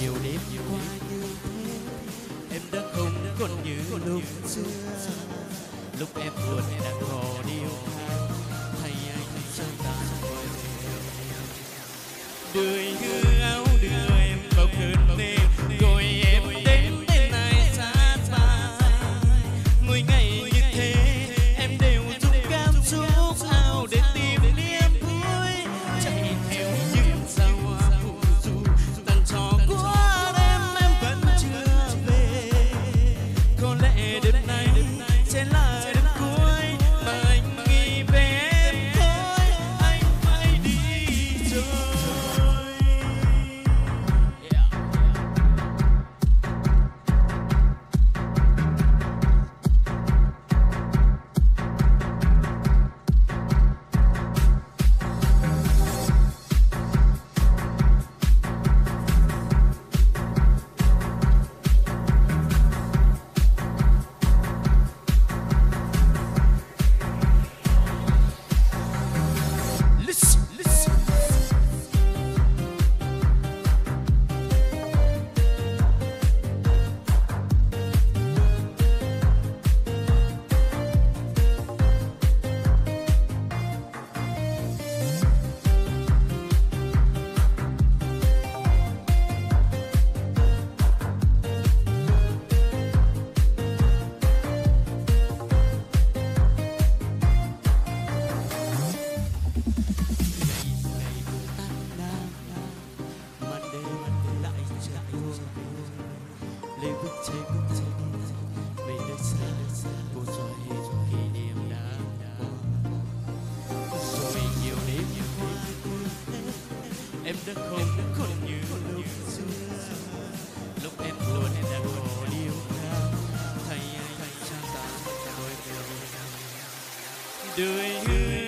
nhiều đêm qua như thế. Em đã không còn như lúc xưa lúc em buồn đang khổ điêu thay anh trong tàn đời đưa em đã không còn như lúc xưa. Lúc em luôn đã có điều khác thay anh trang tàn đôi mình đời hứa